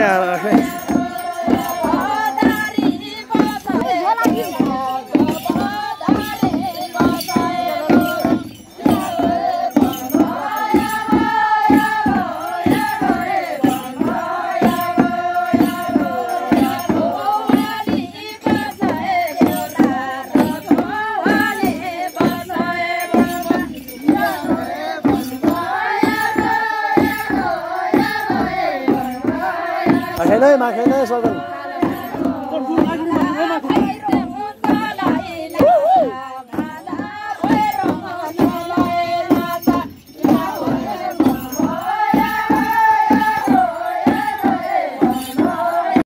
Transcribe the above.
down, I. खेलै मा नै सदन